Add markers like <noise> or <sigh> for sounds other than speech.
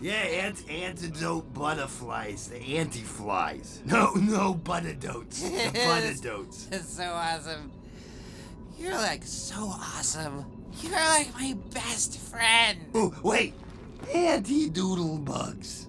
Yeah, ant antidote butterflies, the anti-flies. <laughs> No, no butterdotes, the <laughs> butterdotes. It's so awesome. You're like so awesome. You're like my best friend. Oh, wait, anti-doodle bugs.